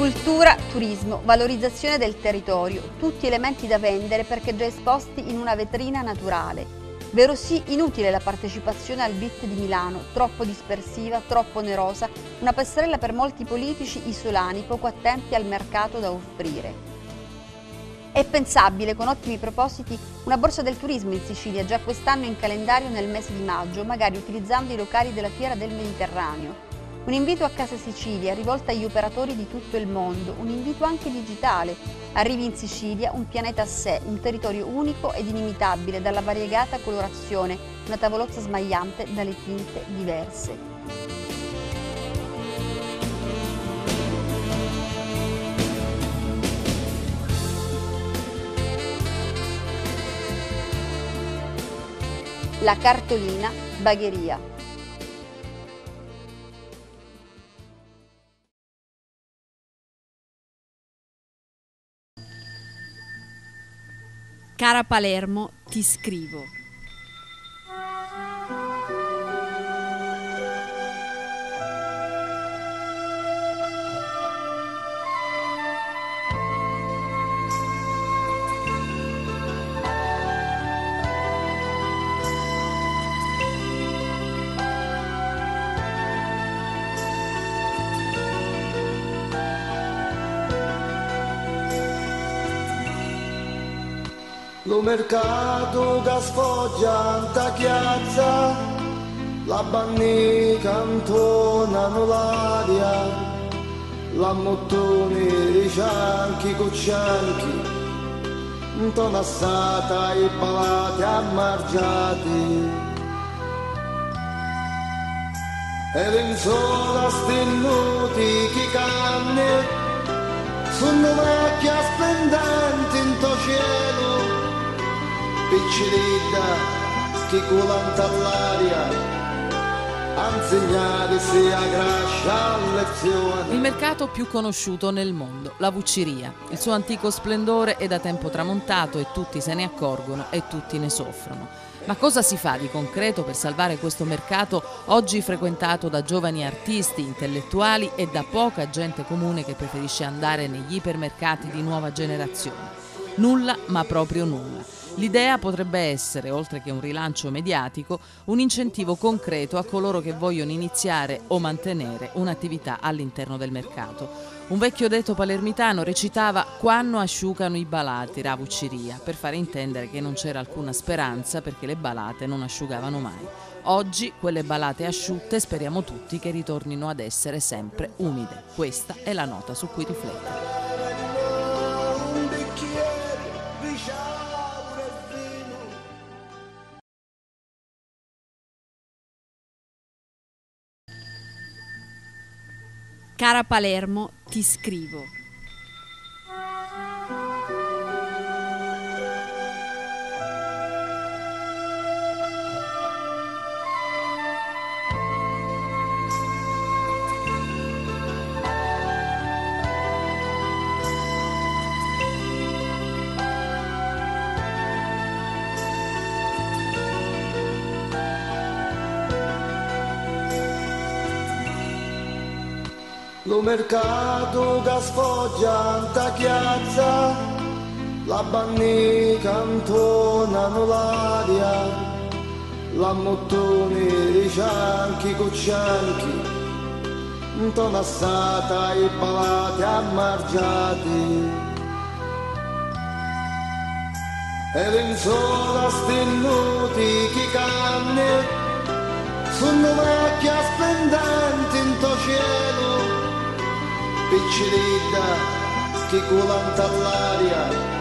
Cultura, turismo, valorizzazione del territorio, tutti elementi da vendere perché già esposti in una vetrina naturale. Vero sì, inutile la partecipazione al BIT di Milano, troppo dispersiva, troppo onerosa, una passerella per molti politici isolani poco attenti al mercato da offrire. È pensabile, con ottimi propositi, una borsa del turismo in Sicilia già quest'anno in calendario nel mese di maggio, magari utilizzando i locali della Fiera del Mediterraneo. Un invito a Casa Sicilia rivolta agli operatori di tutto il mondo, un invito anche digitale. Arrivi in Sicilia un pianeta a sé, un territorio unico ed inimitabile dalla variegata colorazione, una tavolozza smagliante dalle tinte diverse. La cartolina bagheria. Cara Palermo, ti scrivo. Lo mercato che sfoggia in chiazza, la banni cantonano l'aria, la mottoni ricianchi cuccianchi, intorno stata i palati ammargiati. E lenzuola stennuti chi canne, sono macchie splendenti in to cielo, piccerita che colanta all'aria. Il mercato più conosciuto nel mondo, la Vucciria. Il suo antico splendore è da tempo tramontato e tutti se ne accorgono e tutti ne soffrono. Ma cosa si fa di concreto per salvare questo mercato oggi frequentato da giovani artisti, intellettuali e da poca gente comune che preferisce andare negli ipermercati di nuova generazione? Nulla, ma proprio nulla. L'idea potrebbe essere, oltre che un rilancio mediatico, un incentivo concreto a coloro che vogliono iniziare o mantenere un'attività all'interno del mercato. Un vecchio detto palermitano recitava quando asciugano i balati, ravucciria, per fare intendere che non c'era alcuna speranza perché le balate non asciugavano mai. Oggi quelle balate asciutte speriamo tutti che ritornino ad essere sempre umide. Questa è la nota su cui riflettere. Cara Palermo, ti scrivo. Lo mercato che sfoggia in chiazza, la banni cantonano l'aria, la mottoni ricianchi cuccianchi, intorno stata i palati ammargiati. E lenzuola stennuti chi canne, sono macchie splendenti in to cielo, piccerita che colanta all'aria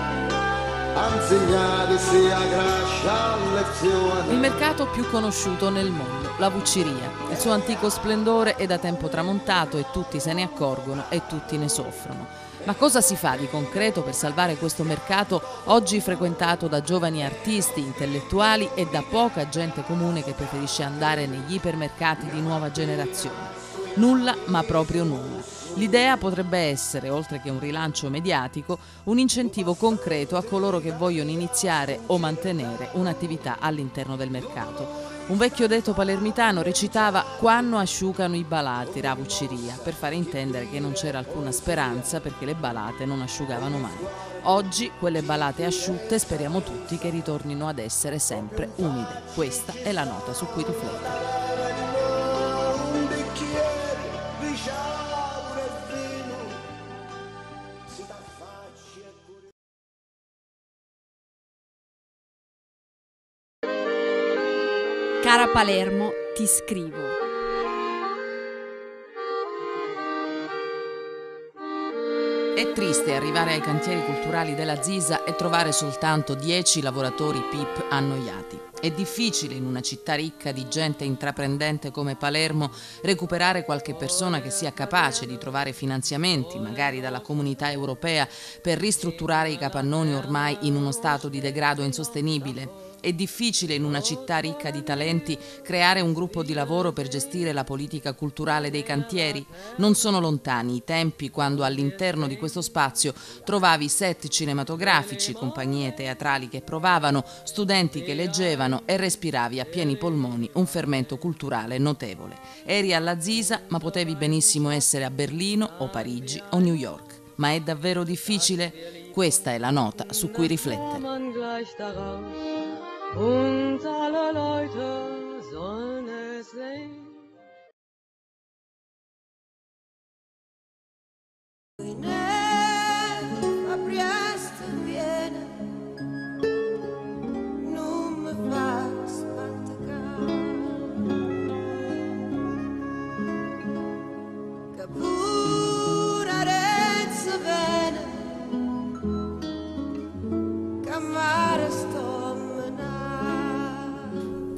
anzignare sia grascia lezione. Il mercato più conosciuto nel mondo, la Vucciria. Il suo antico splendore è da tempo tramontato e tutti se ne accorgono e tutti ne soffrono. Ma cosa si fa di concreto per salvare questo mercato oggi frequentato da giovani artisti, intellettuali e da poca gente comune che preferisce andare negli ipermercati di nuova generazione? Nulla, ma proprio nulla. L'idea potrebbe essere, oltre che un rilancio mediatico, un incentivo concreto a coloro che vogliono iniziare o mantenere un'attività all'interno del mercato. Un vecchio detto palermitano recitava quando asciugano i balati, ravucciria, per fare intendere che non c'era alcuna speranza perché le balate non asciugavano mai. Oggi quelle balate asciutte speriamo tutti che ritornino ad essere sempre umide. Questa è la nota su cui riflettere. Cara Palermo, ti scrivo. È triste arrivare ai cantieri culturali della Zisa e trovare soltanto 10 lavoratori PIP annoiati. È difficile in una città ricca di gente intraprendente come Palermo recuperare qualche persona che sia capace di trovare finanziamenti, magari dalla comunità europea, per ristrutturare i capannoni ormai in uno stato di degrado insostenibile. È difficile in una città ricca di talenti creare un gruppo di lavoro per gestire la politica culturale dei cantieri. Non sono lontani i tempi quando all'interno di questo spazio trovavi set cinematografici, compagnie teatrali che provavano, studenti che leggevano e respiravi a pieni polmoni un fermento culturale notevole. Eri alla Zisa, ma potevi benissimo essere a Berlino o Parigi o New York. Ma è davvero difficile? Questa è la nota su cui riflettere. Und alle Leute sollen es sehen.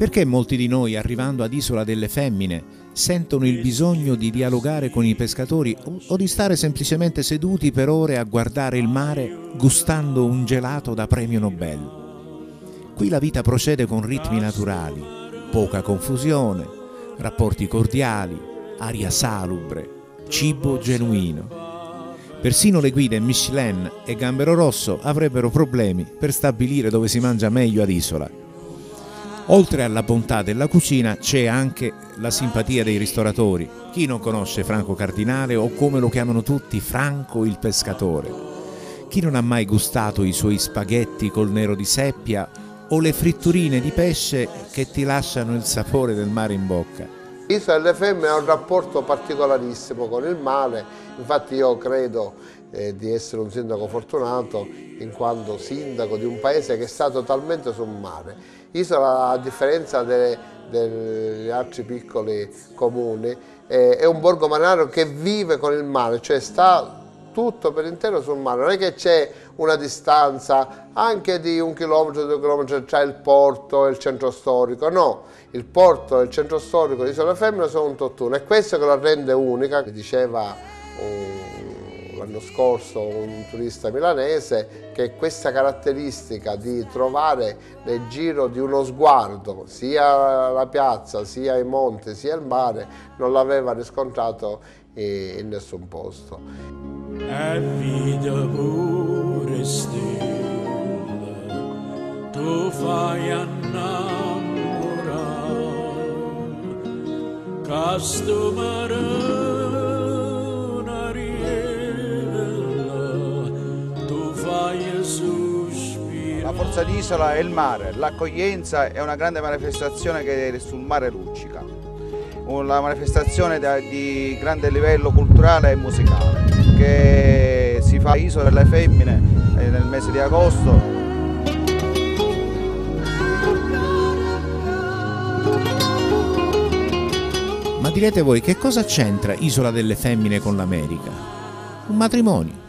Perché molti di noi, arrivando ad Isola delle Femmine, sentono il bisogno di dialogare con i pescatori o di stare semplicemente seduti per ore a guardare il mare gustando un gelato da premio Nobel? Qui la vita procede con ritmi naturali, poca confusione, rapporti cordiali, aria salubre, cibo genuino. Persino le guide Michelin e Gambero Rosso avrebbero problemi per stabilire dove si mangia meglio ad Isola Oltre alla bontà della cucina c'è anche la simpatia dei ristoratori. Chi non conosce Franco Cardinale o come lo chiamano tutti Franco il pescatore? Chi non ha mai gustato i suoi spaghetti col nero di seppia o le fritturine di pesce che ti lasciano il sapore del mare in bocca? Isola delle Femmine ha un rapporto particolarissimo con il mare, infatti io credo eh, di essere un sindaco fortunato in quanto sindaco di un paese che sta totalmente sul mare. Isola, a differenza degli altri piccoli comuni, è un borgo marinaro che vive con il mare, cioè sta tutto per intero sul mare, non è che c'è una distanza anche di un chilometro, due chilometri tra il porto e il centro storico, no, il porto e il centro storico di Isola Femmina sono un tutt'uno, è questo che la rende unica, diceva un l'anno scorso un turista milanese che questa caratteristica di trovare nel giro di uno sguardo sia la piazza, sia i monti, sia il mare non l'aveva riscontrato in nessun posto. È vita pure stella, tu fai innamorare, castomare La forza di Isola è il mare, l'accoglienza è una grande manifestazione che sul mare luccica, una manifestazione di grande livello culturale e musicale che si fa a Isola delle Femmine eh, nel mese di agosto Ma direte voi che cosa c'entra Isola delle Femmine con l'America? Un matrimonio.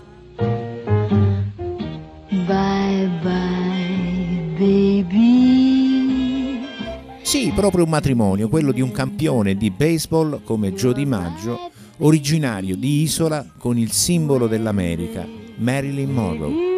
Proprio un matrimonio, quello di un campione di baseball come Joe DiMaggio, originario di Isola con il simbolo dell'America, Marilyn Monroe.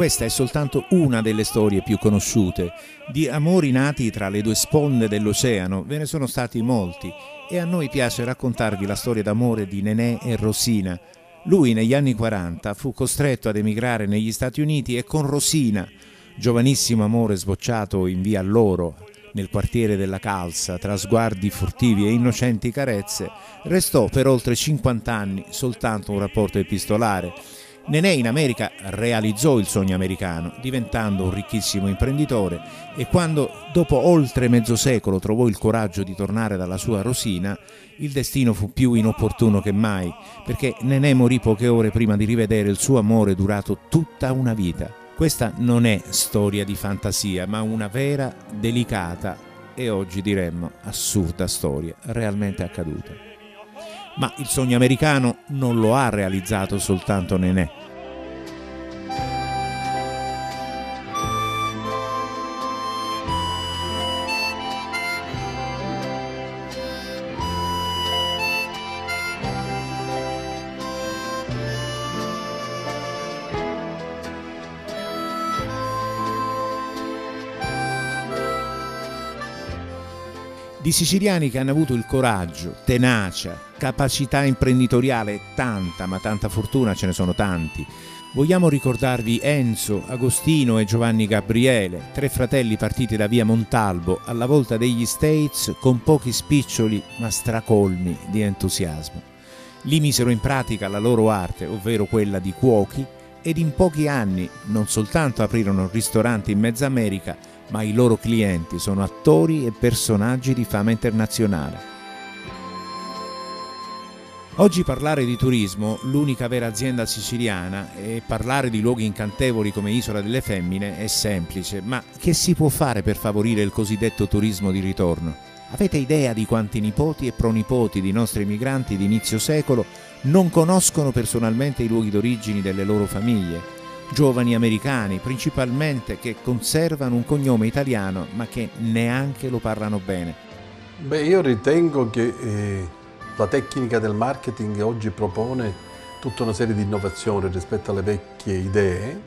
Questa è soltanto una delle storie più conosciute. Di amori nati tra le due sponde dell'oceano ve ne sono stati molti e a noi piace raccontarvi la storia d'amore di Nenè e Rosina. Lui negli anni 40 fu costretto ad emigrare negli Stati Uniti e con Rosina, giovanissimo amore sbocciato in via Loro, nel quartiere della Calza, tra sguardi furtivi e innocenti carezze, restò per oltre 50 anni soltanto un rapporto epistolare. Nenè in America realizzò il sogno americano, diventando un ricchissimo imprenditore e quando dopo oltre mezzo secolo trovò il coraggio di tornare dalla sua Rosina, il destino fu più inopportuno che mai, perché Nenè morì poche ore prima di rivedere il suo amore durato tutta una vita. Questa non è storia di fantasia, ma una vera, delicata e oggi diremmo assurda storia, realmente accaduta. Ma il sogno americano non lo ha realizzato soltanto Nenè. Di siciliani che hanno avuto il coraggio, tenacia, capacità imprenditoriale tanta, ma tanta fortuna ce ne sono tanti. Vogliamo ricordarvi Enzo, Agostino e Giovanni Gabriele, tre fratelli partiti da via Montalbo alla volta degli States con pochi spiccioli ma stracolmi di entusiasmo. Lì misero in pratica la loro arte, ovvero quella di cuochi, ed in pochi anni non soltanto aprirono ristoranti in mezza America, ma i loro clienti sono attori e personaggi di fama internazionale. Oggi parlare di turismo, l'unica vera azienda siciliana, e parlare di luoghi incantevoli come Isola delle Femmine è semplice, ma che si può fare per favorire il cosiddetto turismo di ritorno? Avete idea di quanti nipoti e pronipoti di nostri emigranti di inizio secolo non conoscono personalmente i luoghi d'origine delle loro famiglie? Giovani americani principalmente che conservano un cognome italiano ma che neanche lo parlano bene. Beh, io ritengo che eh, la tecnica del marketing oggi propone tutta una serie di innovazioni rispetto alle vecchie idee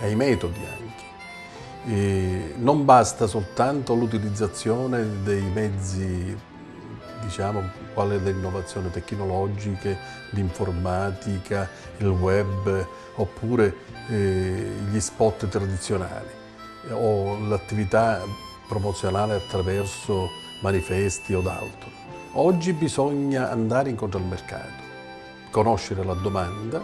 e ai metodi anche. E non basta soltanto l'utilizzazione dei mezzi, diciamo, quale le innovazioni tecnologiche, l'informatica, il web, oppure gli spot tradizionali o l'attività promozionale attraverso manifesti o d'altro. Oggi bisogna andare incontro al mercato, conoscere la domanda,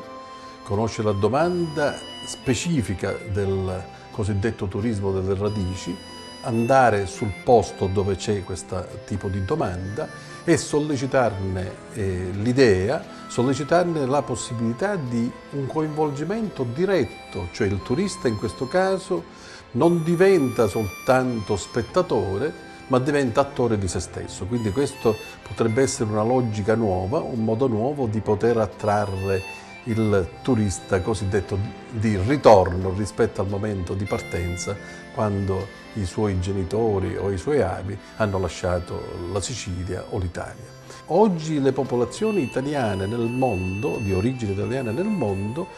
conoscere la domanda specifica del cosiddetto turismo delle radici, andare sul posto dove c'è questo tipo di domanda e sollecitarne eh, l'idea, sollecitarne la possibilità di un coinvolgimento diretto, cioè il turista in questo caso non diventa soltanto spettatore, ma diventa attore di se stesso. Quindi questo potrebbe essere una logica nuova, un modo nuovo di poter attrarre il turista cosiddetto di ritorno rispetto al momento di partenza quando i suoi genitori o i suoi avi hanno lasciato la Sicilia o l'Italia. Oggi le popolazioni italiane nel mondo, di origine italiana nel mondo,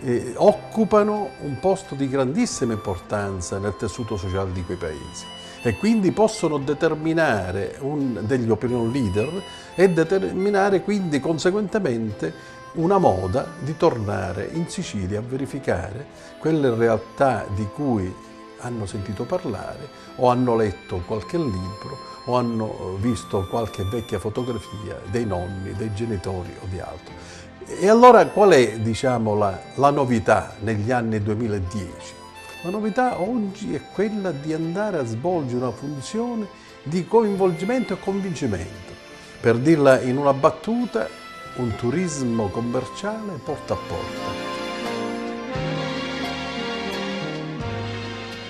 eh, occupano un posto di grandissima importanza nel tessuto sociale di quei paesi e quindi possono determinare un, degli opinion leader e determinare quindi conseguentemente una moda di tornare in Sicilia a verificare quelle realtà di cui hanno sentito parlare o hanno letto qualche libro o hanno visto qualche vecchia fotografia dei nonni, dei genitori o di altro. E allora qual è diciamo, la, la novità negli anni 2010? La novità oggi è quella di andare a svolgere una funzione di coinvolgimento e convincimento. Per dirla in una battuta, un turismo commerciale porta a porta.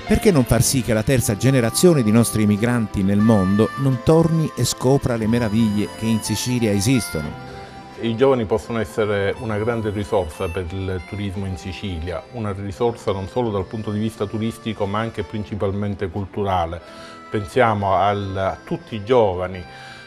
Perché non far sì che la terza generazione di nostri emigranti nel mondo non torni e scopra le meraviglie che in Sicilia esistono? I giovani possono essere una grande risorsa per il turismo in Sicilia, una risorsa non solo dal punto di vista turistico ma anche principalmente culturale. Pensiamo al, a tutti i giovani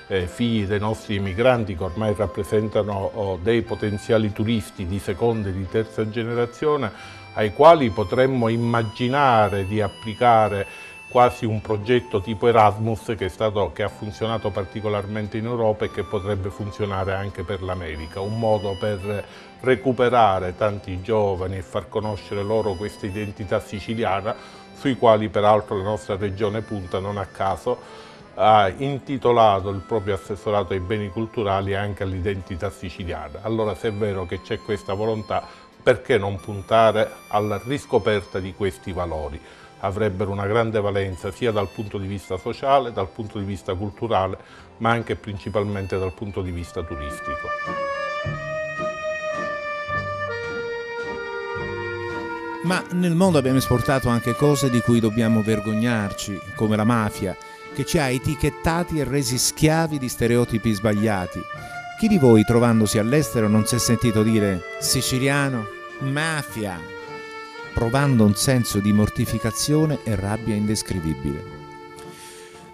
eh, figli dei nostri emigranti che ormai rappresentano oh, dei potenziali turisti di seconda e di terza generazione ai quali potremmo immaginare di applicare quasi un progetto tipo Erasmus che, stato, che, ha funzionato particolarmente in Europa e che potrebbe funzionare anche per l'America, un modo per recuperare tanti giovani e far conoscere loro questa identità siciliana sui quali peraltro la nostra regione punta non a caso ha intitolato il proprio assessorato ai beni culturali anche all'identità siciliana. Allora se è vero che c'è questa volontà, perché non puntare alla riscoperta di questi valori? Avrebbero una grande valenza sia dal punto di vista sociale, dal punto di vista culturale, ma anche e principalmente dal punto di vista turistico. Ma nel mondo abbiamo esportato anche cose di cui dobbiamo vergognarci, come la mafia, che ci ha etichettati e resi schiavi di stereotipi sbagliati. Chi di voi trovandosi all'estero non si è sentito dire siciliano, mafia, provando un senso di mortificazione e rabbia indescrivibile?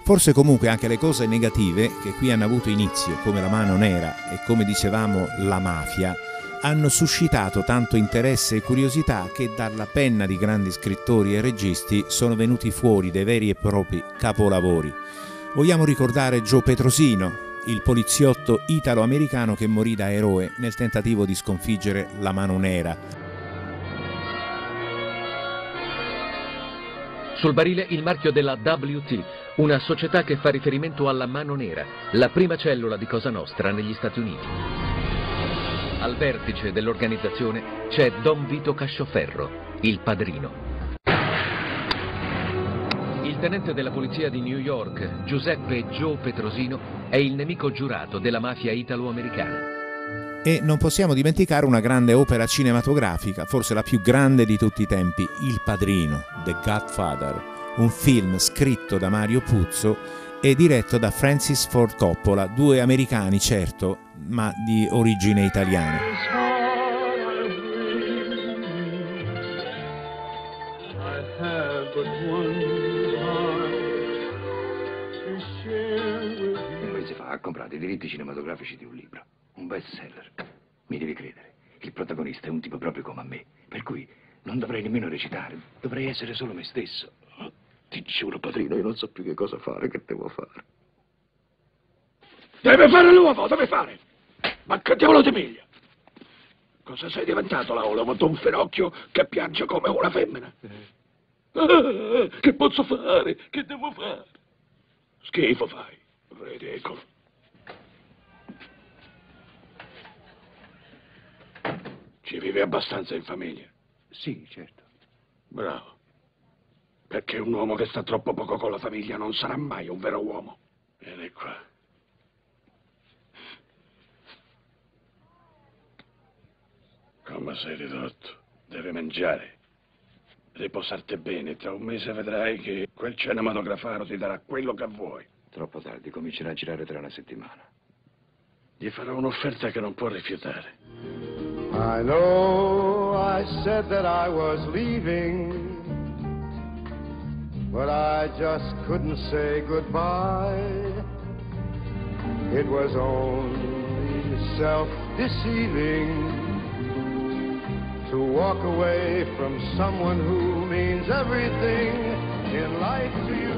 Forse comunque anche le cose negative che qui hanno avuto inizio, come la mano nera e come dicevamo la mafia, hanno suscitato tanto interesse e curiosità che dalla penna di grandi scrittori e registi sono venuti fuori dei veri e propri capolavori. Vogliamo ricordare Joe Petrosino, il poliziotto italo-americano che morì da eroe nel tentativo di sconfiggere la mano nera. Sul barile il marchio della WT, una società che fa riferimento alla mano nera, la prima cellula di Cosa Nostra negli Stati Uniti. Al vertice dell'organizzazione c'è Don Vito Cascioferro, il padrino. Il tenente della polizia di New York, Giuseppe Joe Petrosino, è il nemico giurato della mafia italo-americana. E non possiamo dimenticare una grande opera cinematografica, forse la più grande di tutti i tempi, Il Padrino, The Godfather, un film scritto da Mario Puzzo e diretto da Francis Ford Coppola, due americani certo, ma di origine italiana. Un mese fa ha comprato i diritti cinematografici di un libro, un bestseller. Mi devi credere, il protagonista è un tipo proprio come me, per cui non dovrei nemmeno recitare, dovrei essere solo me stesso. Ti giuro, padrino, io non so più che cosa fare, che devo fare. Deve fare l'uovo, deve fare! Ma che diavolo ti piglia? Cosa sei diventato, Laura? Ho un finocchio che piange come una femmina. Ah, che posso fare? Che devo fare? Schifo fai, ridicolo. Ci vivi abbastanza in famiglia? Sì, certo. Bravo. Perché un uomo che sta troppo poco con la famiglia non sarà mai un vero uomo. Vieni qua. Come sei ridotto? Devi mangiare. Riposarti bene. Tra un mese vedrai che quel cinematografaro ti darà quello che vuoi. Troppo tardi, comincerà a girare tra una settimana. Gli farò un'offerta che non può rifiutare. I know I said that I was leaving, but I just couldn't say goodbye. It was only self-deceiving to walk away from someone who means everything in life to you.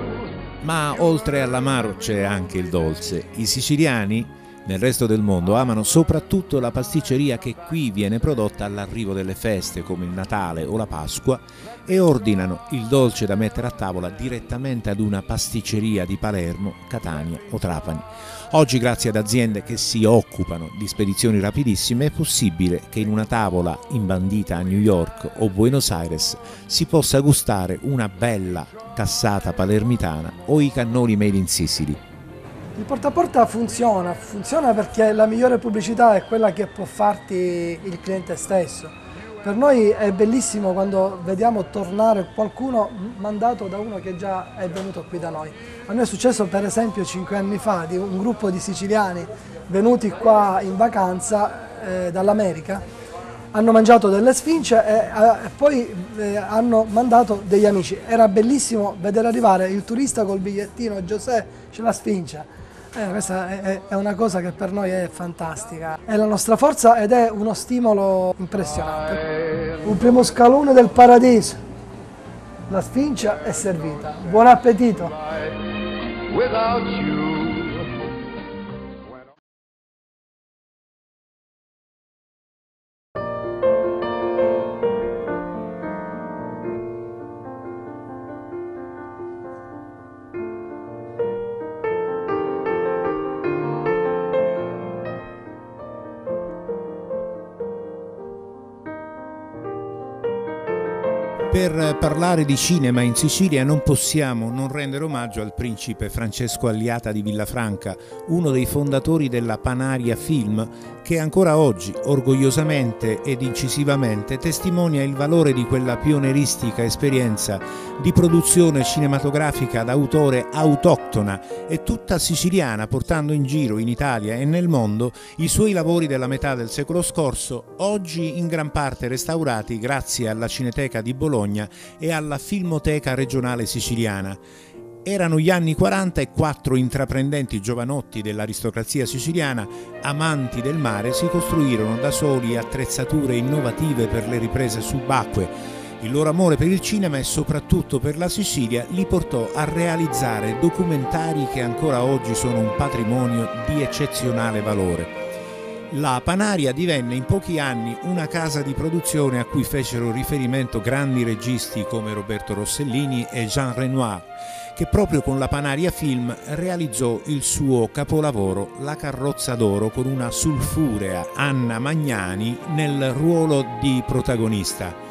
Ma oltre all'amaro c'è anche il dolce. I siciliani nel resto del mondo amano soprattutto la pasticceria che qui viene prodotta all'arrivo delle feste come il Natale o la Pasqua e ordinano il dolce da mettere a tavola direttamente ad una pasticceria di Palermo, Catania o Trapani. Oggi grazie ad aziende che si occupano di spedizioni rapidissime è possibile che in una tavola imbandita a New York o Buenos Aires si possa gustare una bella cassata palermitana o i cannoli made in Sicily. Il porta a porta funziona, funziona perché la migliore pubblicità è quella che può farti il cliente stesso. Per noi è bellissimo quando vediamo tornare qualcuno mandato da uno che già è venuto qui da noi. A noi è successo per esempio cinque anni fa di un gruppo di siciliani venuti qua in vacanza eh, dall'America, hanno mangiato delle sfince e eh, poi eh, hanno mandato degli amici. Era bellissimo vedere arrivare il turista col bigliettino, Giuseppe c'è la sfincia Eh, questa è, è, una cosa che per noi è fantastica, è la nostra forza ed è uno stimolo impressionante. Un primo scalone del paradiso, la sfincia è servita. Buon appetito! Per parlare di cinema in Sicilia non possiamo non rendere omaggio al principe Francesco Alliata di Villafranca, uno dei fondatori della Panaria Film, che ancora oggi, orgogliosamente ed incisivamente, testimonia il valore di quella pioneristica esperienza di produzione cinematografica d'autore autoctona e tutta siciliana, portando in giro in Italia e nel mondo i suoi lavori della metà del secolo scorso, oggi in gran parte restaurati grazie alla Cineteca di Bologna e alla Filmoteca regionale siciliana. Erano gli anni 40 e quattro intraprendenti giovanotti dell'aristocrazia siciliana, amanti del mare, si costruirono da soli attrezzature innovative per le riprese subacquee. Il loro amore per il cinema e soprattutto per la Sicilia li portò a realizzare documentari che ancora oggi sono un patrimonio di eccezionale valore. La Panaria divenne in pochi anni una casa di produzione a cui fecero riferimento grandi registi come Roberto Rossellini e Jean Renoir, che proprio con la Panaria Film realizzò il suo capolavoro La carrozza d'oro con una sulfurea Anna Magnani nel ruolo di protagonista.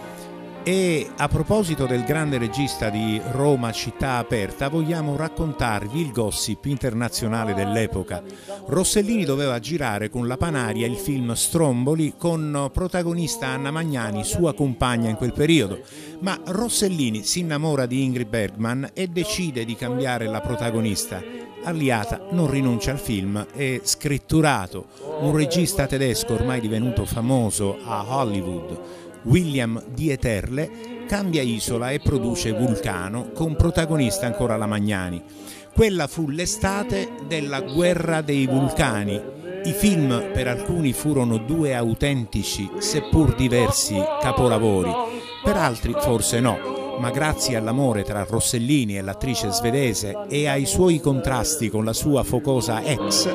E a proposito del grande regista di Roma Città Aperta, vogliamo raccontarvi il gossip internazionale dell'epoca. Rossellini doveva girare con la Panaria il film Stromboli con protagonista Anna Magnani, sua compagna in quel periodo, ma Rossellini si innamora di Ingrid Bergman e decide di cambiare la protagonista. Alliata non rinuncia al film e scritturato, un regista tedesco ormai divenuto famoso a Hollywood William Dieterle cambia isola e produce Vulcano con protagonista ancora la Magnani. Quella fu l'estate della guerra dei vulcani. I film per alcuni furono due autentici, seppur diversi, capolavori, per altri forse no, ma grazie all'amore tra Rossellini e l'attrice svedese e ai suoi contrasti con la sua focosa ex,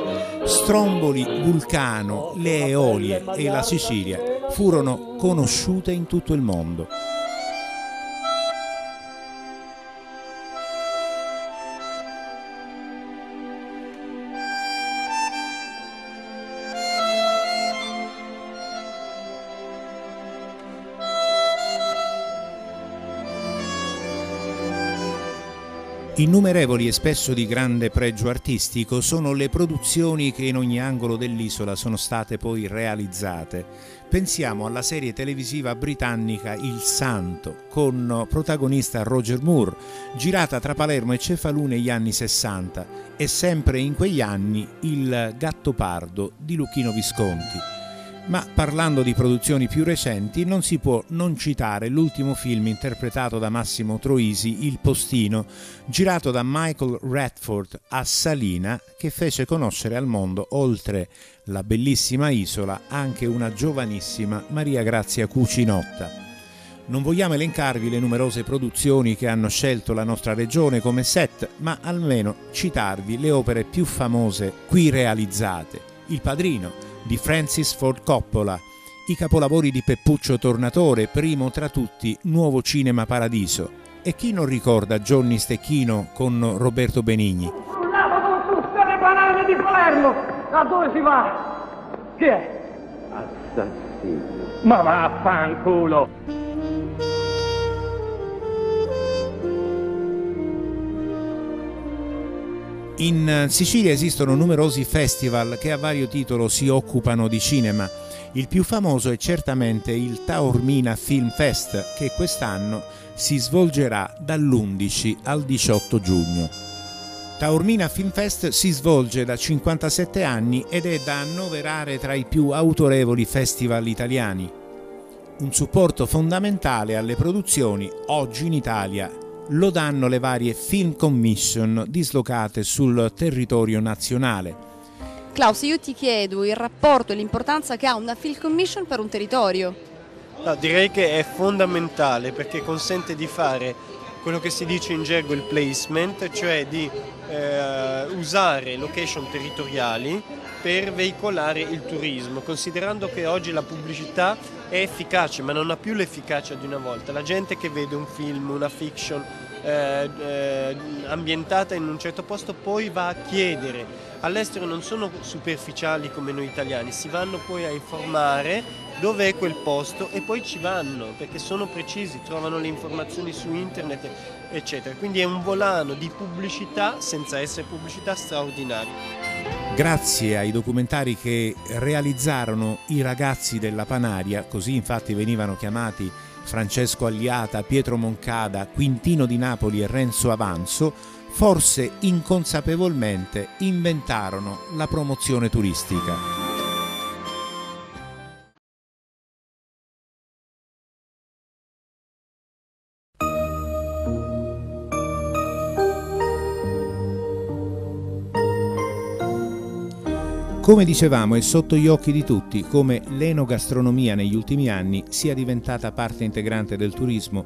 Stromboli, Vulcano, le Eolie e la Sicilia furono conosciute in tutto il mondo. Innumerevoli e spesso di grande pregio artistico sono le produzioni che in ogni angolo dell'isola sono state poi realizzate. Pensiamo alla serie televisiva britannica Il Santo, con protagonista Roger Moore, girata tra Palermo e Cefalù negli anni 60, e sempre in quegli anni Il Gattopardo di Lucchino Visconti. Ma parlando di produzioni più recenti non si può non citare l'ultimo film interpretato da Massimo Troisi, Il Postino, girato da Michael Radford a Salina, che fece conoscere al mondo, oltre la bellissima isola, anche una giovanissima Maria Grazia Cucinotta. Non vogliamo elencarvi le numerose produzioni che hanno scelto la nostra regione come set, ma almeno citarvi le opere più famose qui realizzate. Il Padrino, di Francis Ford Coppola, i capolavori di Peppuccio Tornatore, primo tra tutti Nuovo Cinema Paradiso. E chi non ricorda Johnny Stecchino con Roberto Benigni? Sulla costruzione banale di Palermo! A dove si va? Chi è? Assassino. Ma vaffanculo! In Sicilia esistono numerosi festival che a vario titolo si occupano di cinema. Il più famoso è certamente il Taormina Film Fest che quest'anno si svolgerà dall'11 al 18 giugno. Taormina Film Fest si svolge da 57 anni ed è da annoverare tra i più autorevoli festival italiani. Un supporto fondamentale alle produzioni oggi in Italia lo danno le varie film commission dislocate sul territorio nazionale. Klaus, io ti chiedo il rapporto e l'importanza che ha una film commission per un territorio. No, direi che è fondamentale perché consente di fare quello che si dice in gergo il placement, cioè di eh, usare location territoriali per veicolare il turismo, considerando che oggi la pubblicità è efficace, ma non ha più l'efficacia di una volta. La gente che vede un film, una fiction eh, eh, ambientata in un certo posto poi va a chiedere. All'estero non sono superficiali come noi italiani, si vanno poi a informare dove è quel posto e poi ci vanno perché sono precisi, trovano le informazioni su internet eccetera. Quindi è un volano di pubblicità senza essere pubblicità straordinario. Grazie ai documentari che realizzarono i ragazzi della Panaria, così infatti venivano chiamati Francesco Agliata, Pietro Moncada, Quintino di Napoli e Renzo Avanzo, forse inconsapevolmente inventarono la promozione turistica. Come dicevamo è sotto gli occhi di tutti come l'enogastronomia negli ultimi anni sia diventata parte integrante del turismo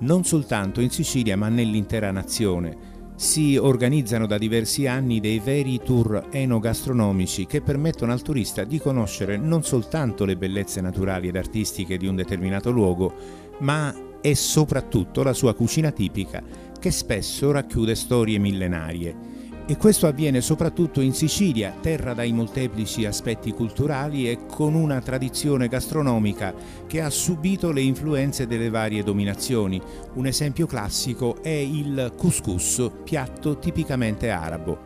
non soltanto in Sicilia ma nell'intera nazione. Si organizzano da diversi anni dei veri tour enogastronomici che permettono al turista di conoscere non soltanto le bellezze naturali ed artistiche di un determinato luogo, ma e soprattutto la sua cucina tipica che spesso racchiude storie millenarie. E questo avviene soprattutto in Sicilia, terra dai molteplici aspetti culturali e con una tradizione gastronomica che ha subito le influenze delle varie dominazioni. Un esempio classico è il couscous, piatto tipicamente arabo.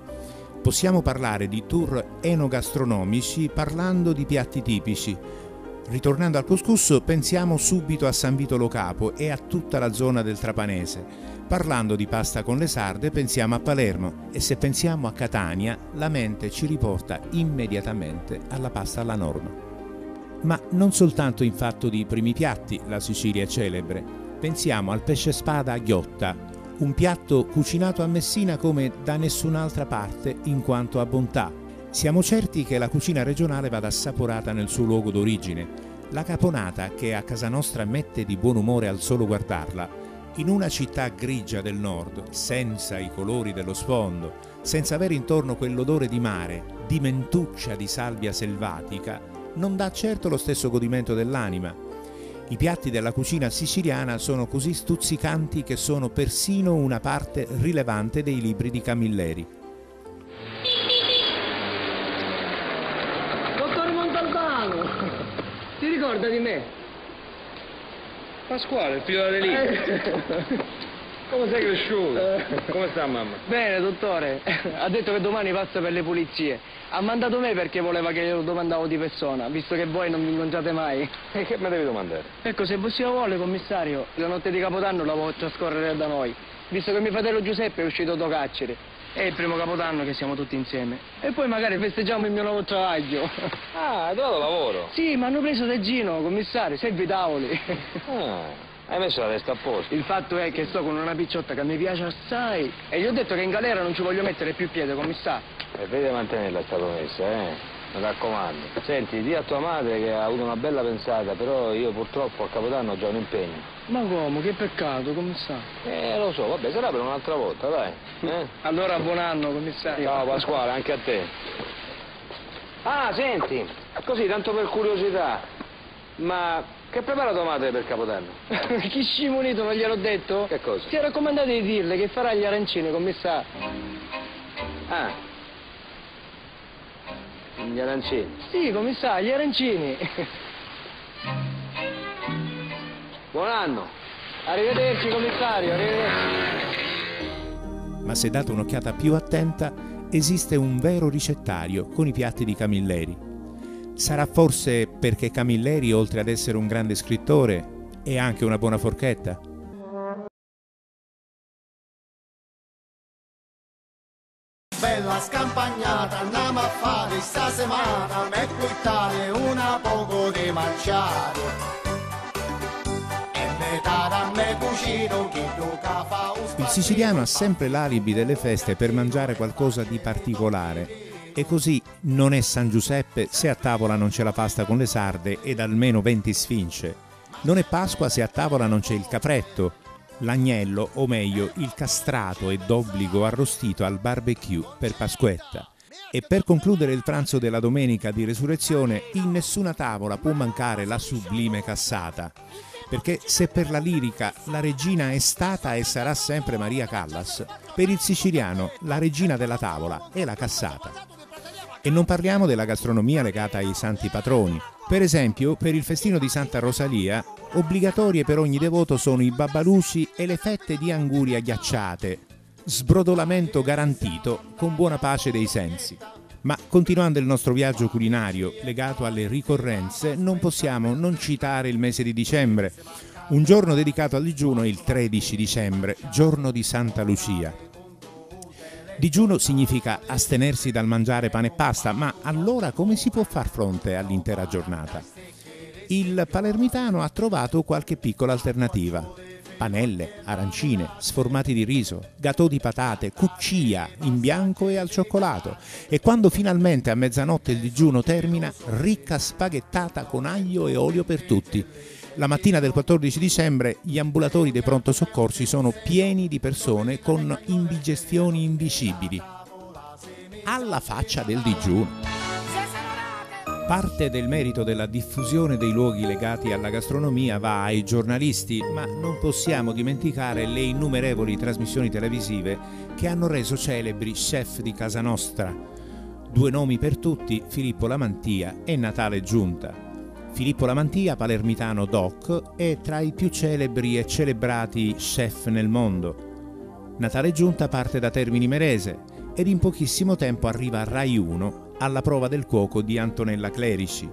Possiamo parlare di tour enogastronomici parlando di piatti tipici. Ritornando al couscous pensiamo subito a San Vito Lo Capo e a tutta la zona del Trapanese. Parlando di pasta con le sarde pensiamo a Palermo e se pensiamo a Catania la mente ci riporta immediatamente alla pasta alla norma. Ma non soltanto in fatto di primi piatti la Sicilia è celebre, pensiamo al pesce spada a ghiotta, un piatto cucinato a Messina come da nessun'altra parte in quanto a bontà. Siamo certi che la cucina regionale vada assaporata nel suo luogo d'origine. La caponata, che a casa nostra mette di buon umore al solo guardarla, in una città grigia del nord, senza i colori dello sfondo, senza avere intorno quell'odore di mare, di mentuccia di salvia selvatica, non dà certo lo stesso godimento dell'anima. I piatti della cucina siciliana sono così stuzzicanti che sono persino una parte rilevante dei libri di Camilleri. Ricorda di me? Pasquale, il figlio dell'Elite. Eh. Come sei cresciuto? Eh. Come sta mamma? Bene, dottore. Ha detto che domani passa per le pulizie. Ha mandato me perché voleva che io lo domandavo di persona, visto che voi non mi incontrate mai. E che mi devi domandare? Ecco, se possiamo vuole, commissario, la notte di Capodanno la può trascorrere da noi, visto che mio fratello Giuseppe è uscito da carcere. È il primo capodanno che siamo tutti insieme. E poi magari festeggiamo il mio nuovo travaglio. Ah, hai trovato lavoro? Sì, mi hanno preso da Gino, commissario, servi tavoli. Ah. Hai messo la testa a posto. Il fatto è che sto con una picciotta che mi piace assai e gli ho detto che in galera non ci voglio mettere più piede, commissario. E vedi a mantenerla sta promessa, eh? Mi raccomando. Senti, di a tua madre che ha avuto una bella pensata, però io purtroppo a Capodanno ho già un impegno. Ma come? Che peccato, commissario. Eh, lo so, vabbè, sarà per un'altra volta, dai. Eh? Allora buon anno, commissario. Ciao Pasquale, anche a te. Ah, senti, così, tanto per curiosità, ma che prepara tua madre per Capodanno? Chi scimunito, non gliel'ho detto? Che cosa? Ti ha raccomandato di dirle che farà gli arancini, commissario. Ah, gli arancini? Sì, come sa, gli arancini. Buon anno. Arrivederci, commissario, arrivederci. Ma se date un'occhiata più attenta, esiste un vero ricettario con i piatti di Camilleri. Sarà forse perché Camilleri, oltre ad essere un grande scrittore, è anche una buona forchetta? Bella scampagnata andiamo a fare sta settimana me cuttare una poco di mangiare. E metà da me cucino chi tu fa siciliano ha sempre l'alibi delle feste per mangiare qualcosa di particolare. E così non è San Giuseppe se a tavola non c'è la pasta con le sarde ed almeno 20 sfince. Non è Pasqua se a tavola non c'è il capretto, l'agnello o meglio il castrato e d'obbligo arrostito al barbecue per Pasquetta. E per concludere il pranzo della domenica di resurrezione, in nessuna tavola può mancare la sublime cassata. Perché se per la lirica la regina è stata e sarà sempre Maria Callas, per il siciliano la regina della tavola è la cassata. E non parliamo della gastronomia legata ai santi patroni. Per esempio, per il festino di Santa Rosalia, obbligatorie per ogni devoto sono i babbaluci e le fette di anguria ghiacciate, sbrodolamento garantito con buona pace dei sensi. Ma continuando il nostro viaggio culinario legato alle ricorrenze, non possiamo non citare il mese di dicembre, un giorno dedicato al digiuno il 13 dicembre, giorno di Santa Lucia. Digiuno significa astenersi dal mangiare pane e pasta, ma allora come si può far fronte all'intera giornata? Il palermitano ha trovato qualche piccola alternativa panelle, arancine, sformati di riso, gatò di patate, cuccia in bianco e al cioccolato e quando finalmente a mezzanotte il digiuno termina, ricca spaghettata con aglio e olio per tutti. La mattina del 14 dicembre gli ambulatori dei pronto soccorsi sono pieni di persone con indigestioni indicibili. Alla faccia del digiuno. Parte del merito della diffusione dei luoghi legati alla gastronomia va ai giornalisti, ma non possiamo dimenticare le innumerevoli trasmissioni televisive che hanno reso celebri chef di casa nostra. Due nomi per tutti, Filippo Lamantia e Natale Giunta. Filippo Lamantia, palermitano doc, è tra i più celebri e celebrati chef nel mondo. Natale Giunta parte da Termini Merese ed in pochissimo tempo arriva a Rai 1 alla prova del cuoco di Antonella Clerici.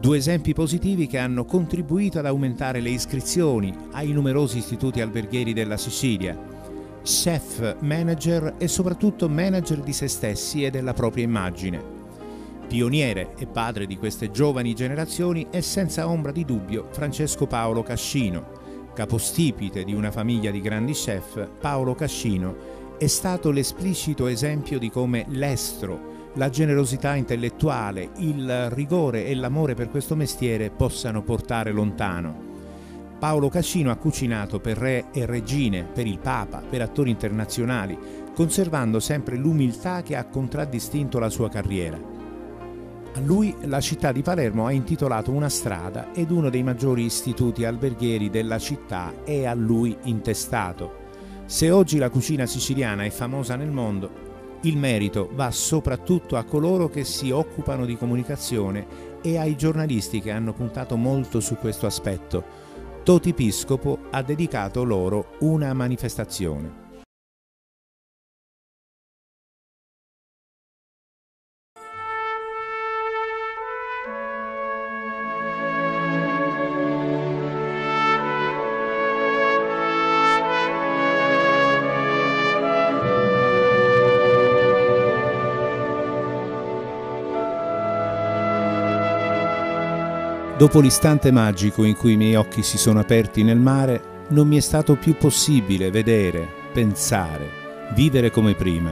Due esempi positivi che hanno contribuito ad aumentare le iscrizioni ai numerosi istituti alberghieri della Sicilia. Chef, manager e soprattutto manager di se stessi e della propria immagine. Pioniere e padre di queste giovani generazioni è senza ombra di dubbio Francesco Paolo Cascino. Capostipite di una famiglia di grandi chef, Paolo Cascino è stato l'esplicito esempio di come l'estro, la generosità intellettuale, il rigore e l'amore per questo mestiere possano portare lontano. Paolo Cascino ha cucinato per re e regine, per il Papa, per attori internazionali, conservando sempre l'umiltà che ha contraddistinto la sua carriera. A lui la città di Palermo ha intitolato una strada ed uno dei maggiori istituti alberghieri della città è a lui intestato. Se oggi la cucina siciliana è famosa nel mondo, il merito va soprattutto a coloro che si occupano di comunicazione e ai giornalisti che hanno puntato molto su questo aspetto. Toti Piscopo ha dedicato loro una manifestazione. Dopo l'istante magico in cui i miei occhi si sono aperti nel mare, non mi è stato più possibile vedere, pensare, vivere come prima.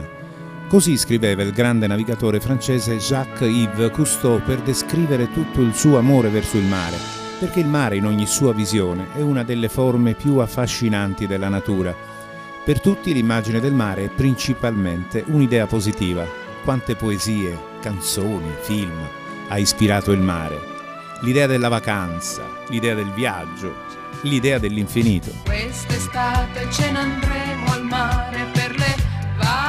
Così scriveva il grande navigatore francese Jacques-Yves Cousteau per descrivere tutto il suo amore verso il mare, perché il mare in ogni sua visione è una delle forme più affascinanti della natura. Per tutti l'immagine del mare è principalmente un'idea positiva. Quante poesie, canzoni, film ha ispirato il mare l'idea della vacanza, l'idea del viaggio, l'idea dell'infinito. Quest'estate ce ne andremo al mare per le vacanze.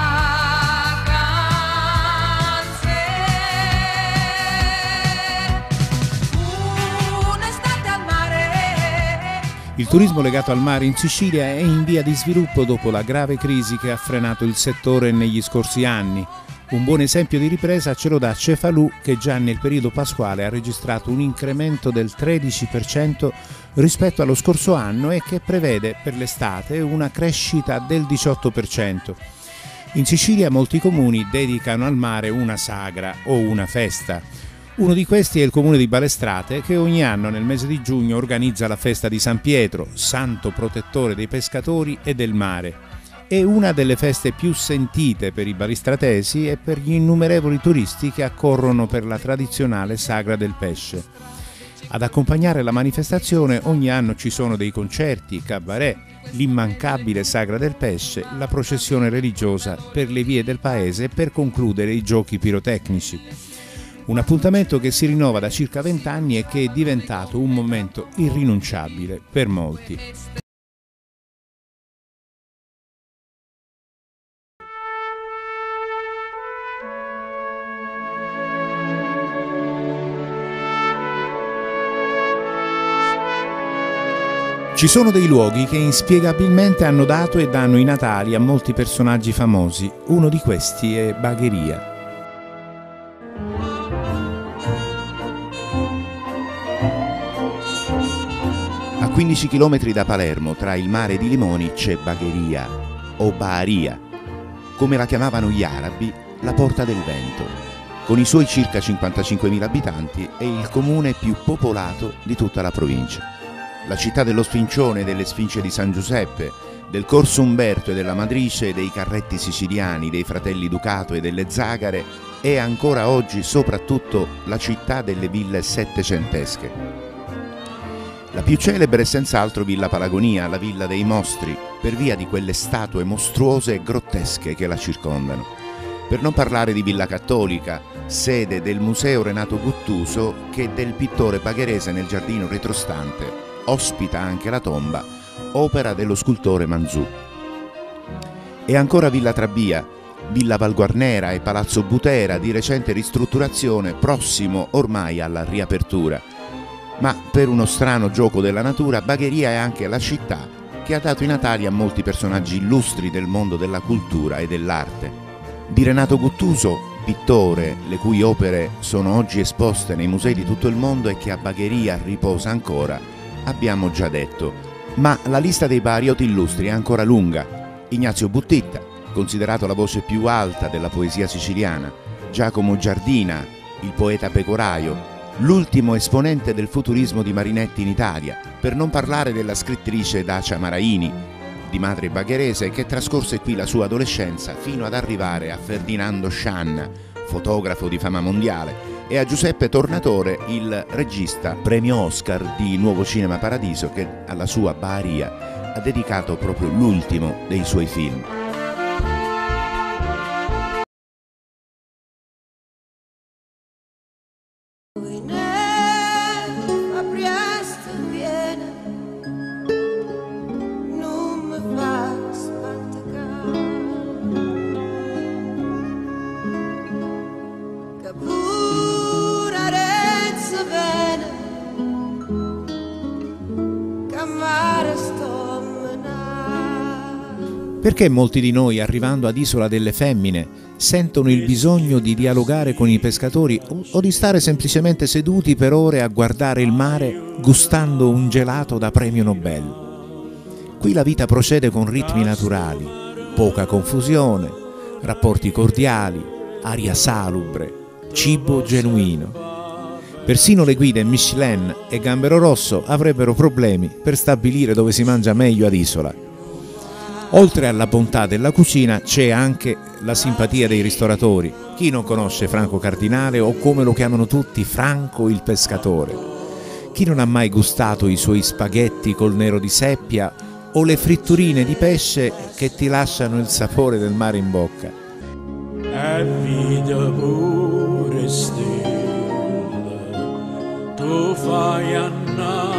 Un'estate al mare. Il turismo legato al mare in Sicilia è in via di sviluppo dopo la grave crisi che ha frenato il settore negli scorsi anni un buon esempio di ripresa ce lo dà Cefalù che già nel periodo pasquale ha registrato un incremento del 13% rispetto allo scorso anno e che prevede per l'estate una crescita del 18%. In Sicilia molti comuni dedicano al mare una sagra o una festa. Uno di questi è il comune di Balestrate che ogni anno nel mese di giugno organizza la festa di San Pietro, santo protettore dei pescatori e del mare. È una delle feste più sentite per i balistratesi e per gli innumerevoli turisti che accorrono per la tradizionale Sagra del Pesce. Ad accompagnare la manifestazione ogni anno ci sono dei concerti, cabaret, l'immancabile Sagra del Pesce, la processione religiosa per le vie del paese e per concludere i giochi pirotecnici. Un appuntamento che si rinnova da circa vent'anni e che è diventato un momento irrinunciabile per molti. Ci sono dei luoghi che inspiegabilmente hanno dato e danno i natali a molti personaggi famosi. Uno di questi è Bagheria. A 15 km da Palermo, tra il mare di Limoni, c'è Bagheria o Baharia, come la chiamavano gli arabi, la porta del vento. Con i suoi circa 55.000 abitanti è il comune più popolato di tutta la provincia la città dello Sfincione, delle Sfince di San Giuseppe, del Corso Umberto e della Matrice, dei carretti siciliani, dei fratelli Ducato e delle Zagare, è ancora oggi soprattutto la città delle ville settecentesche. La più celebre è senz'altro Villa Palagonia, la villa dei mostri, per via di quelle statue mostruose e grottesche che la circondano. Per non parlare di Villa Cattolica, sede del Museo Renato Guttuso che del pittore pagherese nel giardino retrostante ospita anche la tomba, opera dello scultore Manzù. E ancora Villa Trabia, Villa Valguarnera e Palazzo Butera di recente ristrutturazione, prossimo ormai alla riapertura. Ma per uno strano gioco della natura, Bagheria è anche la città che ha dato i natali a molti personaggi illustri del mondo della cultura e dell'arte. Di Renato Guttuso, pittore le cui opere sono oggi esposte nei musei di tutto il mondo e che a Bagheria riposa ancora, abbiamo già detto, ma la lista dei parioti illustri è ancora lunga. Ignazio Buttitta, considerato la voce più alta della poesia siciliana, Giacomo Giardina, il poeta pecoraio, l'ultimo esponente del futurismo di Marinetti in Italia, per non parlare della scrittrice Dacia Maraini, di madre bagherese che trascorse qui la sua adolescenza fino ad arrivare a Ferdinando Scianna, fotografo di fama mondiale, e a Giuseppe Tornatore, il regista premio Oscar di Nuovo Cinema Paradiso che alla sua Baharia ha dedicato proprio l'ultimo dei suoi film. Perché molti di noi, arrivando ad Isola delle Femmine, sentono il bisogno di dialogare con i pescatori o di stare semplicemente seduti per ore a guardare il mare gustando un gelato da premio Nobel? Qui la vita procede con ritmi naturali, poca confusione, rapporti cordiali, aria salubre, cibo genuino. Persino le guide Michelin e Gambero Rosso avrebbero problemi per stabilire dove si mangia meglio ad Isola Oltre alla bontà della cucina c'è anche la simpatia dei ristoratori. Chi non conosce Franco Cardinale o come lo chiamano tutti Franco il pescatore? Chi non ha mai gustato i suoi spaghetti col nero di seppia o le fritturine di pesce che ti lasciano il sapore del mare in bocca? Tu fai annare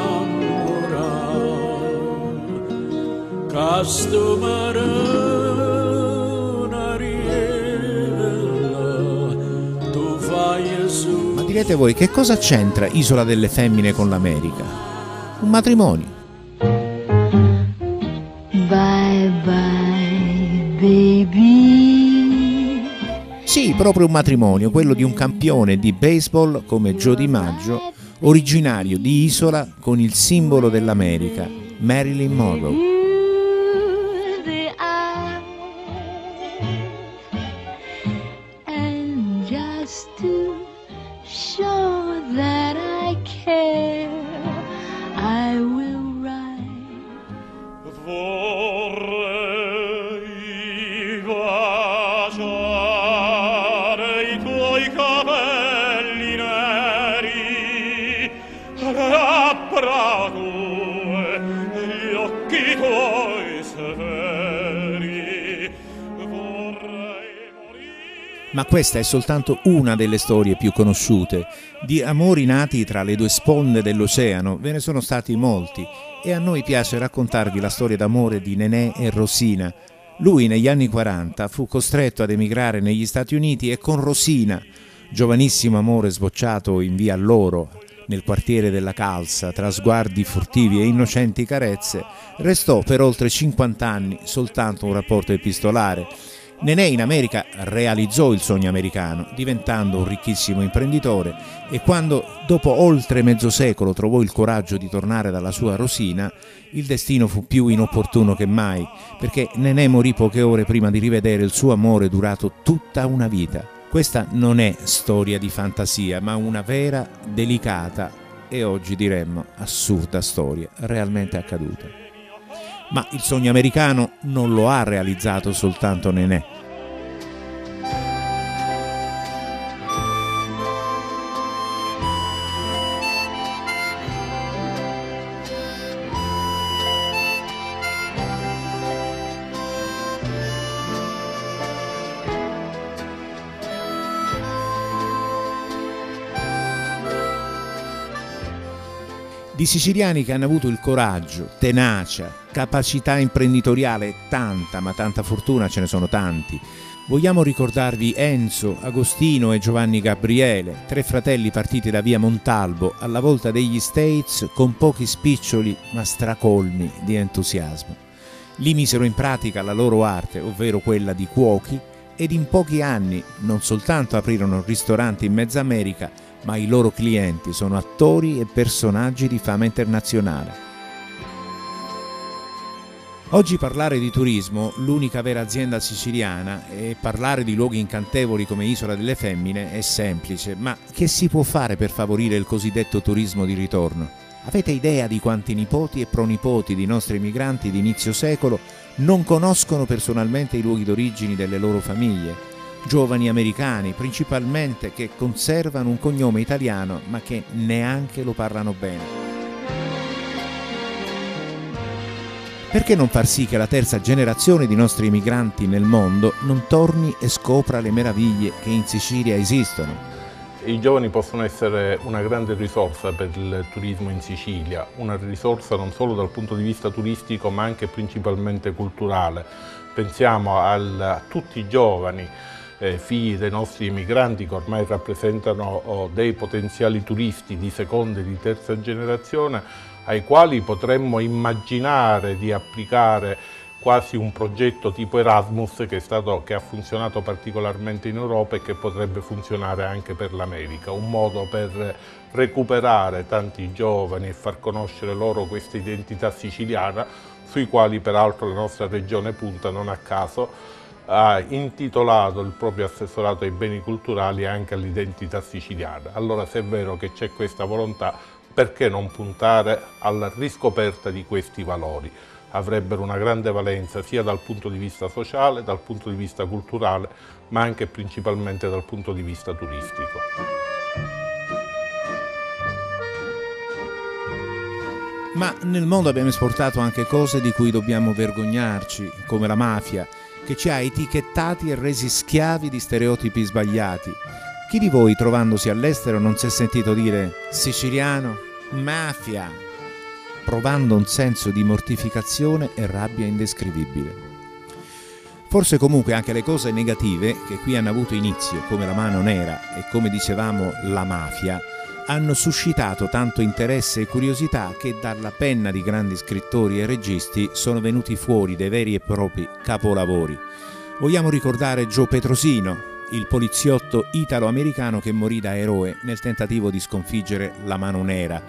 Ma direte voi che cosa c'entra Isola delle Femmine con l'America? Un matrimonio. Bye bye baby. Sì, proprio un matrimonio, quello di un campione di baseball come Joe DiMaggio, originario di Isola con il simbolo dell'America, Marilyn Monroe. Questa è soltanto una delle storie più conosciute. Di amori nati tra le due sponde dell'oceano ve ne sono stati molti e a noi piace raccontarvi la storia d'amore di Nenè e Rosina. Lui negli anni 40 fu costretto ad emigrare negli Stati Uniti e con Rosina, giovanissimo amore sbocciato in via Loro, nel quartiere della Calza, tra sguardi furtivi e innocenti carezze, restò per oltre 50 anni soltanto un rapporto epistolare Nenè in America realizzò il sogno americano, diventando un ricchissimo imprenditore e quando dopo oltre mezzo secolo trovò il coraggio di tornare dalla sua Rosina, il destino fu più inopportuno che mai, perché Nenè morì poche ore prima di rivedere il suo amore durato tutta una vita. Questa non è storia di fantasia, ma una vera, delicata e oggi diremmo assurda storia, realmente accaduta ma il sogno americano non lo ha realizzato soltanto Nenè. Di siciliani che hanno avuto il coraggio, tenacia, capacità imprenditoriale, tanta, ma tanta fortuna ce ne sono tanti. Vogliamo ricordarvi Enzo, Agostino e Giovanni Gabriele, tre fratelli partiti da via Montalbo alla volta degli States con pochi spiccioli ma stracolmi di entusiasmo. Lì misero in pratica la loro arte, ovvero quella di cuochi, ed in pochi anni non soltanto aprirono ristoranti in mezza America, ma i loro clienti sono attori e personaggi di fama internazionale. Oggi parlare di turismo, l'unica vera azienda siciliana, e parlare di luoghi incantevoli come Isola delle Femmine è semplice, ma che si può fare per favorire il cosiddetto turismo di ritorno? Avete idea di quanti nipoti e pronipoti di nostri emigranti di inizio secolo non conoscono personalmente i luoghi d'origine delle loro famiglie? Giovani americani principalmente che conservano un cognome italiano ma che neanche lo parlano bene. Perché non far sì che la terza generazione di nostri emigranti nel mondo non torni e scopra le meraviglie che in Sicilia esistono? I giovani possono essere una grande risorsa per il turismo in Sicilia, una risorsa non solo dal punto di vista turistico ma anche principalmente culturale. Pensiamo al, a tutti i giovani eh, figli dei nostri emigranti che ormai rappresentano oh, dei potenziali turisti di seconda e di terza generazione ai quali potremmo immaginare di applicare quasi un progetto tipo Erasmus che, stato, che, ha funzionato particolarmente in Europa e che potrebbe funzionare anche per l'America, un modo per recuperare tanti giovani e far conoscere loro questa identità siciliana sui quali peraltro la nostra regione punta non a caso ha intitolato il proprio assessorato ai beni culturali anche all'identità siciliana. Allora se è vero che c'è questa volontà, perché non puntare alla riscoperta di questi valori? Avrebbero una grande valenza sia dal punto di vista sociale, dal punto di vista culturale, ma anche principalmente dal punto di vista turistico. Ma nel mondo abbiamo esportato anche cose di cui dobbiamo vergognarci, come la mafia, che ci ha etichettati e resi schiavi di stereotipi sbagliati. Chi di voi trovandosi all'estero non si è sentito dire siciliano, mafia, provando un senso di mortificazione e rabbia indescrivibile. Forse comunque anche le cose negative che qui hanno avuto inizio, come la mano nera e come dicevamo la mafia, hanno suscitato tanto interesse e curiosità che dalla penna di grandi scrittori e registi sono venuti fuori dei veri e propri capolavori. Vogliamo ricordare Joe Petrosino, il poliziotto italo-americano che morì da eroe nel tentativo di sconfiggere la mano nera.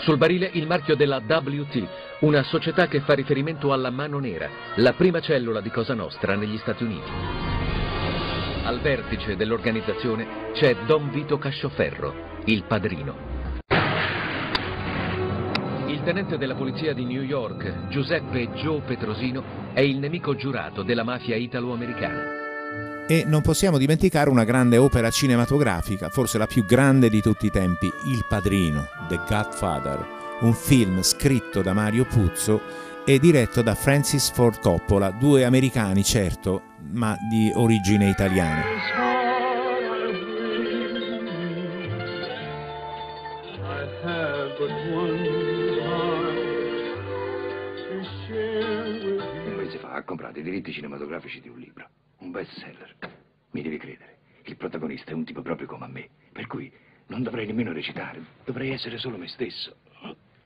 Sul barile il marchio della WT, una società che fa riferimento alla mano nera, la prima cellula di Cosa Nostra negli Stati Uniti. Al vertice dell'organizzazione c'è Don Vito Cascioferro, il padrino. Il tenente della polizia di New York, Giuseppe Joe Petrosino, è il nemico giurato della mafia italo-americana. E non possiamo dimenticare una grande opera cinematografica, forse la più grande di tutti i tempi, Il Padrino, The Godfather, un film scritto da Mario Puzzo e diretto da Francis Ford Coppola, due americani certo, ma di origine italiana. Comprato i diritti cinematografici di un libro, un bestseller. Mi devi credere, il protagonista è un tipo proprio come a me, per cui non dovrei nemmeno recitare, dovrei essere solo me stesso.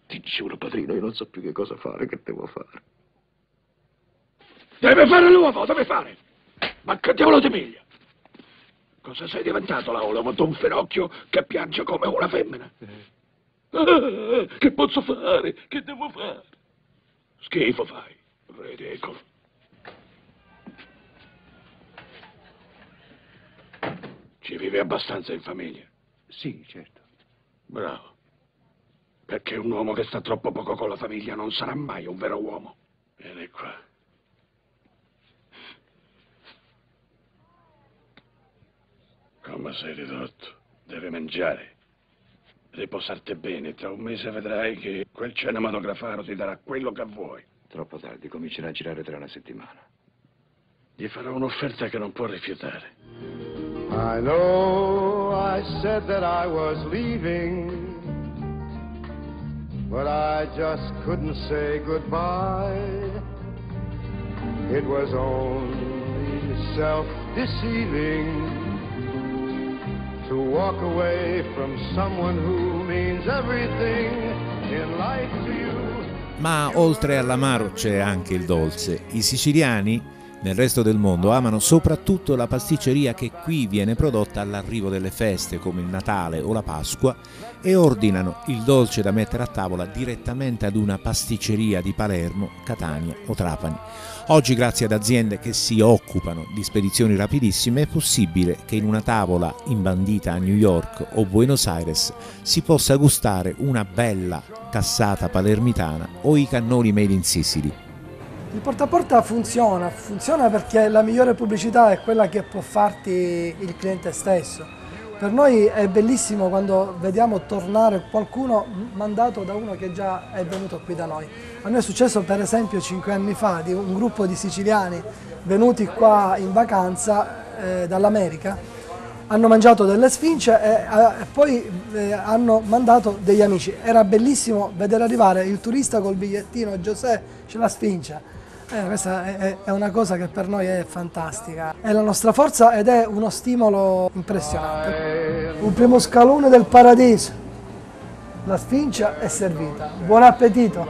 Ti giuro, padrino, io non so più che cosa fare, che devo fare. Deve fare l'uomo, deve fare! Ma che diavolo ti piglia? Cosa sei diventato, Laura? Ma un finocchio che piange come una femmina? Ah, che posso fare? Che devo fare? Schifo fai, ridicolo. Ci vivi abbastanza in famiglia? Sì, certo. Bravo. Perché un uomo che sta troppo poco con la famiglia non sarà mai un vero uomo. Vieni qua. Come sei ridotto? Devi mangiare. Riposarti bene. Tra un mese vedrai che quel cinematografaro ti darà quello che vuoi. Troppo tardi, comincerà a girare tra una settimana. Gli farò un'offerta che non può rifiutare. I know I said that I was leaving, but I just couldn't say goodbye. It was only self-deceiving walk away from someone who means everything in life to you. Ma oltre all'amaro c'è anche il dolce. I siciliani nel resto del mondo amano soprattutto la pasticceria che qui viene prodotta all'arrivo delle feste come il Natale o la Pasqua e ordinano il dolce da mettere a tavola direttamente ad una pasticceria di Palermo, Catania o Trapani. Oggi grazie ad aziende che si occupano di spedizioni rapidissime è possibile che in una tavola imbandita a New York o Buenos Aires si possa gustare una bella cassata palermitana o i cannoli made in Sicily. Il porta a porta funziona, funziona perché la migliore pubblicità è quella che può farti il cliente stesso. Per noi è bellissimo quando vediamo tornare qualcuno mandato da uno che già è venuto qui da noi. A noi è successo per esempio cinque anni fa di un gruppo di siciliani venuti qua in vacanza eh, dall'America, hanno mangiato delle sfince e, eh, poi eh, hanno mandato degli amici. Era bellissimo vedere arrivare il turista col bigliettino Giuseppe, c'è la sfincia. Eh, questa è, è, una cosa che per noi è fantastica, è la nostra forza ed è uno stimolo impressionante. Un primo scalone del paradiso, la sfincia è servita. Buon appetito!